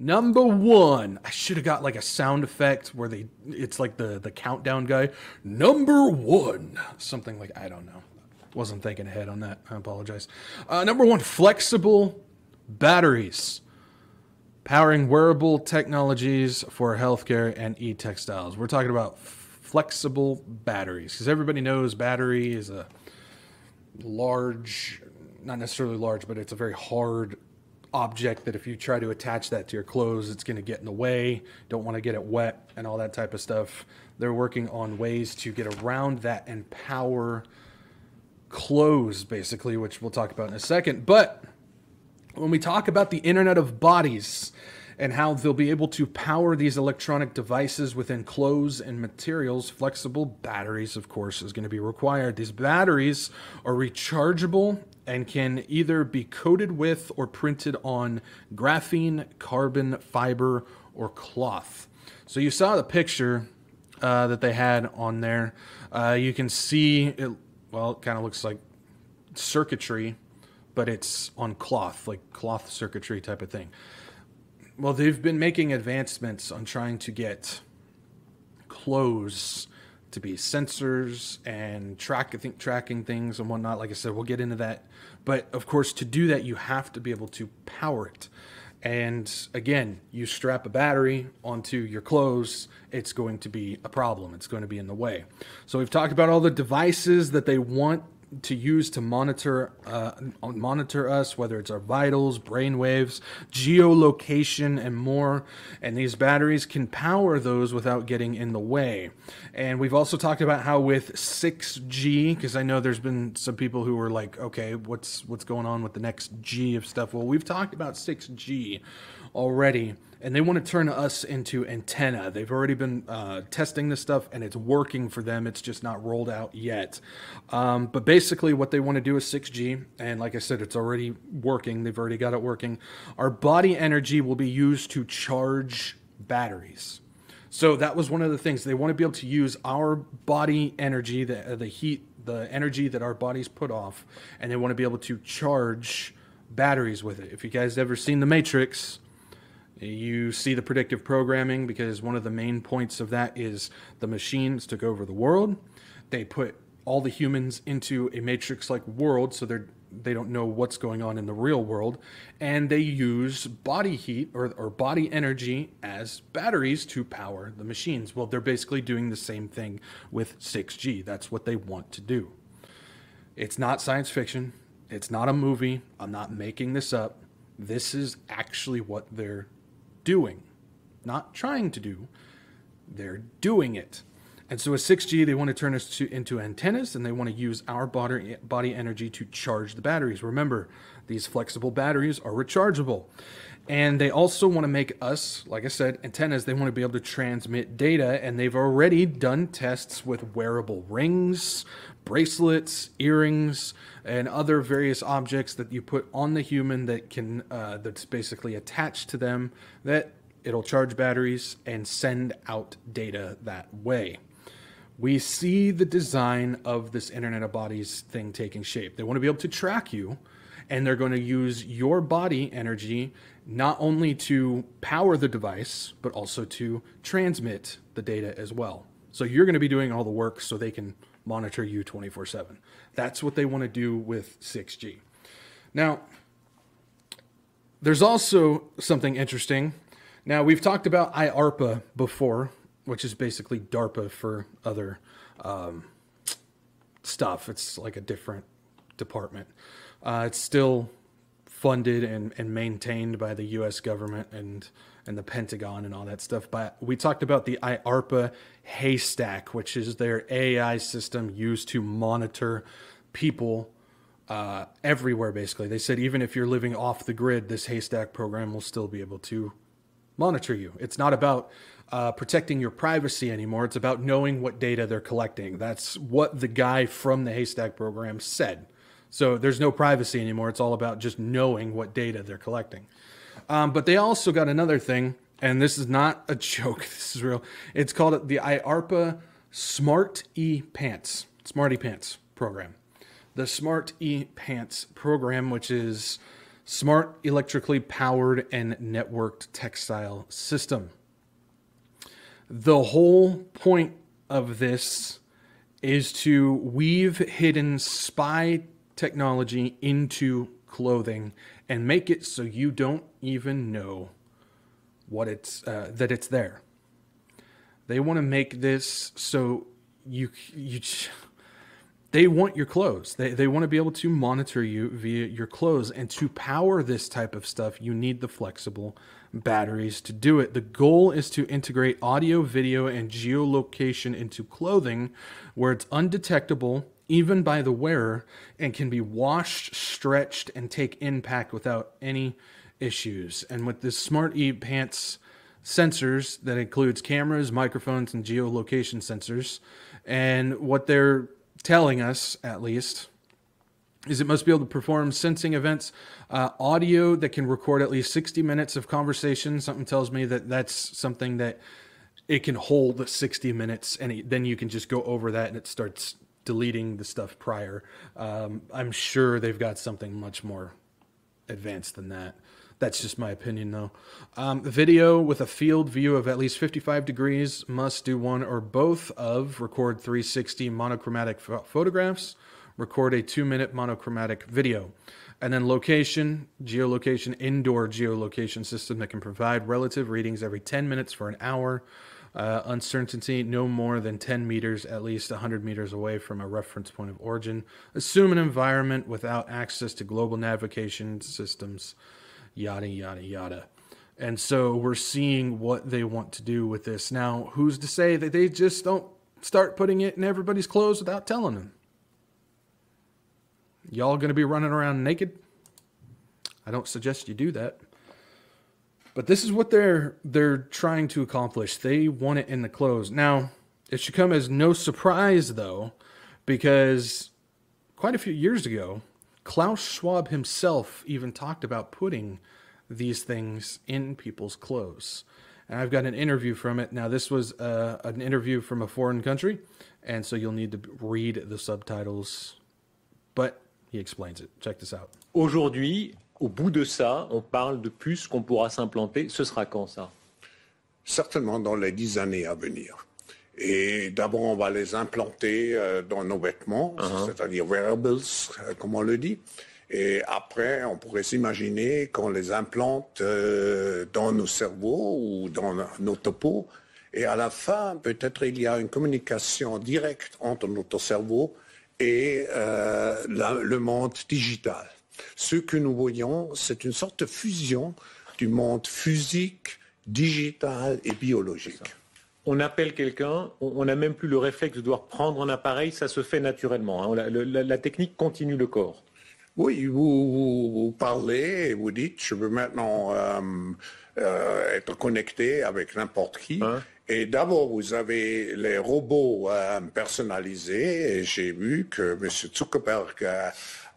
Number one, I should have got like a sound effect where they it's like the the countdown guy. Number one, something like I don't know. Wasn't thinking ahead on that. I apologize. Uh, number one, flexible batteries, powering wearable technologies for healthcare and e-textiles. We're talking about flexible batteries because everybody knows battery is a large, not necessarily large, but it's a very hard object that if you try to attach that to your clothes, it's going to get in the way. Don't want to get it wet and all that type of stuff. They're working on ways to get around that and power clothes, basically, which we'll talk about in a second. But when we talk about the Internet of Bodies and how they'll be able to power these electronic devices within clothes and materials, flexible batteries, of course, is going to be required. These batteries are rechargeable and can either be coated with or printed on graphene, carbon fiber, or cloth. So you saw the picture uh, that they had on there. Uh, you can see it, well, it kind of looks like circuitry, but it's on cloth, like cloth circuitry type of thing. Well, they've been making advancements on trying to get clothes to be sensors and track I think tracking things and whatnot. Like I said, we'll get into that. But of course, to do that, you have to be able to power it. And again, you strap a battery onto your clothes, it's going to be a problem. It's going to be in the way. So we've talked about all the devices that they want to use to monitor uh, monitor us, whether it's our vitals, brain waves, geolocation, and more. And these batteries can power those without getting in the way. And we've also talked about how with 6G, because I know there's been some people who were like, okay, what's what's going on with the next G of stuff? Well, we've talked about 6G already and they want to turn us into antenna. They've already been uh, testing this stuff and it's working for them. It's just not rolled out yet. Um, but basically, what they want to do is 6G. And like I said, it's already working. They've already got it working. Our body energy will be used to charge batteries. So that was one of the things they want to be able to use our body energy, the, the heat, the energy that our bodies put off, and they want to be able to charge batteries with it. If you guys ever seen The Matrix, you see the predictive programming because one of the main points of that is the machines took over the world. They put all the humans into a matrix like world so they're they don't know what's going on in the real world. And they use body heat or, or body energy as batteries to power the machines. Well they're basically doing the same thing with 6g that's what they want to do. It's not science fiction. It's not a movie. I'm not making this up. This is actually what they're doing, not trying to do. They're doing it. And so with 6G, they want to turn us to, into antennas and they want to use our body, body energy to charge the batteries. Remember, these flexible batteries are rechargeable. And they also want to make us, like I said, antennas. They want to be able to transmit data. And they've already done tests with wearable rings, bracelets, earrings, and other various objects that you put on the human that can uh, that's basically attached to them that it'll charge batteries and send out data that way. We see the design of this Internet of Bodies thing taking shape. They want to be able to track you, and they're going to use your body energy not only to power the device, but also to transmit the data as well. So you're going to be doing all the work so they can monitor you 24 7. That's what they want to do with 6G. Now, there's also something interesting. Now, we've talked about IARPA before, which is basically DARPA for other um, stuff. It's like a different department. Uh, it's still funded and, and maintained by the U.S. government and and the Pentagon and all that stuff. But we talked about the IARPA Haystack, which is their AI system used to monitor people uh, everywhere. Basically, they said even if you're living off the grid, this Haystack program will still be able to monitor you. It's not about uh, protecting your privacy anymore. It's about knowing what data they're collecting. That's what the guy from the Haystack program said. So there's no privacy anymore. It's all about just knowing what data they're collecting. Um, but they also got another thing, and this is not a joke. This is real. It's called the IARPA Smart E Pants, Smart E Pants program. The Smart E Pants program, which is smart electrically powered and networked textile system. The whole point of this is to weave hidden spy technology into clothing and make it so you don't even know what it's uh, that it's there. They want to make this so you you they want your clothes. They, they want to be able to monitor you via your clothes. And to power this type of stuff, you need the flexible batteries to do it. The goal is to integrate audio, video, and geolocation into clothing where it's undetectable even by the wearer and can be washed, stretched, and take impact without any issues. And with this Smart E Pants sensors that includes cameras, microphones, and geolocation sensors, and what they're telling us, at least, is it must be able to perform sensing events, uh, audio that can record at least 60 minutes of conversation. Something tells me that that's something that it can hold 60 minutes, and it, then you can just go over that and it starts deleting the stuff prior. Um, I'm sure they've got something much more advanced than that. That's just my opinion, though. Um, video with a field view of at least 55 degrees must do one or both of record 360 monochromatic photographs, record a two minute monochromatic video. And then location, geolocation, indoor geolocation system that can provide relative readings every 10 minutes for an hour. Uh, uncertainty no more than 10 meters, at least 100 meters away from a reference point of origin. Assume an environment without access to global navigation systems yada, yada, yada. And so we're seeing what they want to do with this. Now, who's to say that they just don't start putting it in everybody's clothes without telling them? Y'all to be running around naked? I don't suggest you do that. But this is what they're they're trying to accomplish. They want it in the clothes. Now, it should come as no surprise though, because quite a few years ago, Klaus Schwab himself even talked about putting these things in people's clothes. And I've got an interview from it. Now, this was uh, an interview from a foreign country, and so you'll need to read the subtitles. But he explains it. Check this out. Aujourd'hui, au bout de ça, on parle de puces qu'on pourra s'implanter. Ce sera quand ça? Certainement dans les dix années à venir. Et d'abord, on va les implanter euh, dans nos vêtements, uh-huh. c'est-à-dire wearables, euh, comme on le dit. Et après, on pourrait s'imaginer qu'on les implante euh, dans nos cerveaux ou dans nos topos. Et à la fin, peut-être il y a une communication directe entre notre cerveau et le monde digital. Ce que nous voyons, c'est une sorte de fusion du monde physique, digital et biologique on appelle quelqu'un, on n'a même plus le réflexe de devoir prendre un appareil, ça se fait naturellement. Hein. La, technique continue le corps. Oui, vous, parlez et vous dites, je veux maintenant euh, euh, être connecté avec n'importe qui. Hein? Et d'abord, vous avez les robots euh, personnalisés. Et j'ai vu que M. Zuckerberg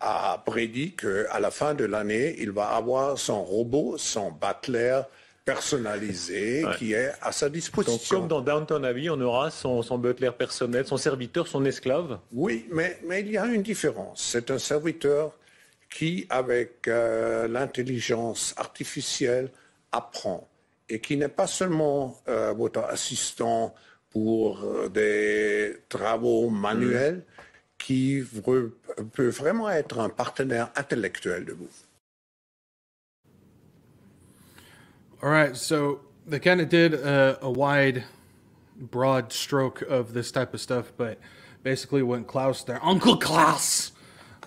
a prédit qu'à la fin de l'année, il va avoir son robot, son butler personnalisé qui est à sa disposition. comme dans Downton Abbey, on aura son, butler personnel, son serviteur, son esclave Oui, mais, mais il y a une différence. C'est un serviteur qui, avec euh, l'intelligence artificielle, apprend et qui n'est pas seulement euh, votre assistant pour euh, des travaux manuels, mm. qui peut vraiment être un partenaire intellectuel de vous. All right, so they kind of did a, a, wide, broad stroke of this type of stuff, but basically, when Klaus, their Uncle Klaus,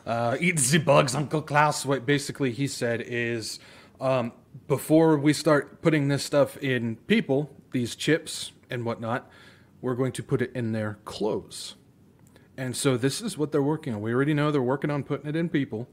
uh, eat the bugs, Uncle Klaus, what basically he said is um, before we start putting this stuff in people, these chips and whatnot, we're going to put it in their clothes. And so this is what they're working on. We already know they're working on putting it in people,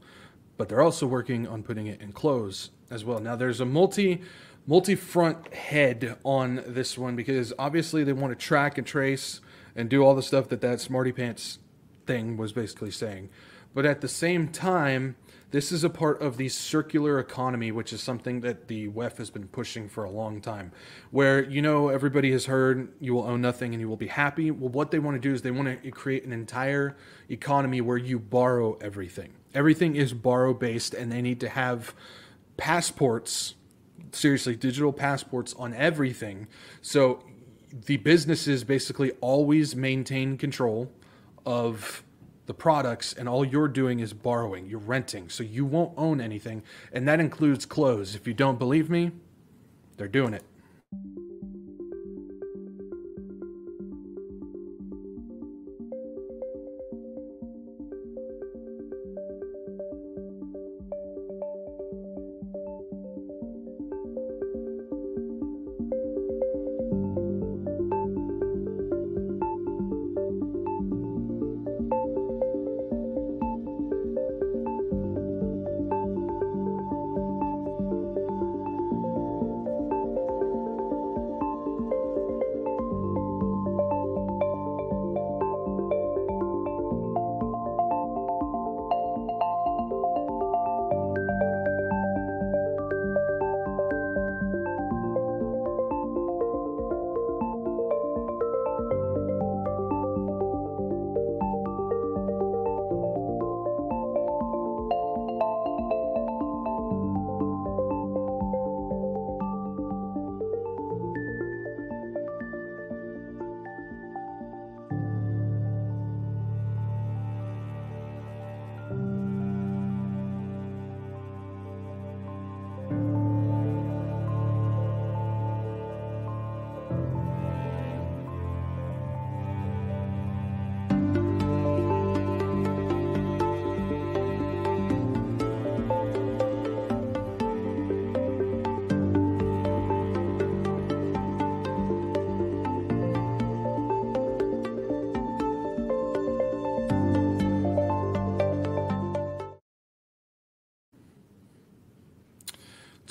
but they're also working on putting it in clothes as well. Now, there's a multi multi-front head on this one because obviously they want to track and trace and do all the stuff that that Smarty Pants thing was basically saying. But at the same time, this is a part of the circular economy, which is something that the WEF has been pushing for a long time. Where, you know, everybody has heard you will own nothing and you will be happy. Well, what they want to do is they want to create an entire economy where you borrow everything. Everything is borrow based, and they need to have passports, seriously, digital passports on everything. So the businesses basically always maintain control of the products and all you're doing is borrowing you're renting so you won't own anything and that includes clothes. If you don't believe me they're doing it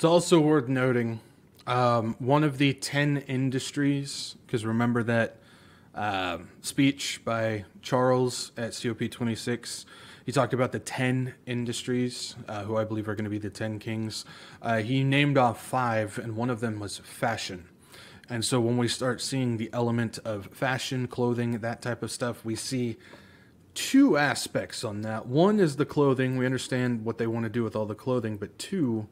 It's also worth noting um, one of the 10 industries, because remember that um, speech by Charles at COP26. He talked about the 10 industries, uh, who I believe are going to be the 10 kings. Uh, he named off five, and one of them was fashion. And so when we start seeing the element of fashion, clothing, that type of stuff, we see two aspects on that. One is the clothing. We understand what they want to do with all the clothing, but two,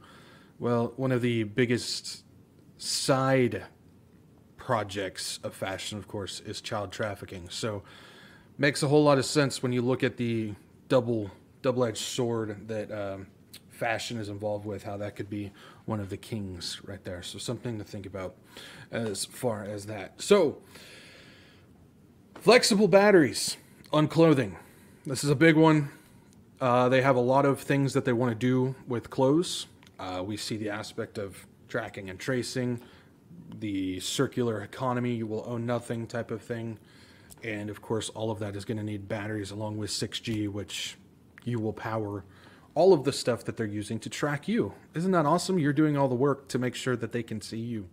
well, one of the biggest side projects of fashion, of course, is child trafficking. So, makes a whole lot of sense when you look at the double double-edged sword that um, fashion is involved with. How that could be one of the kings right there. So, something to think about as far as that. So, flexible batteries on clothing. This is a big one. Uh, they have a lot of things that they want to do with clothes. Uh, we see the aspect of tracking and tracing, the circular economy, you will own nothing type of thing. And of course, all of that is going to need batteries along with 6G, which you will power all of the stuff that they're using to track you. Isn't that awesome? You're doing all the work to make sure that they can see you.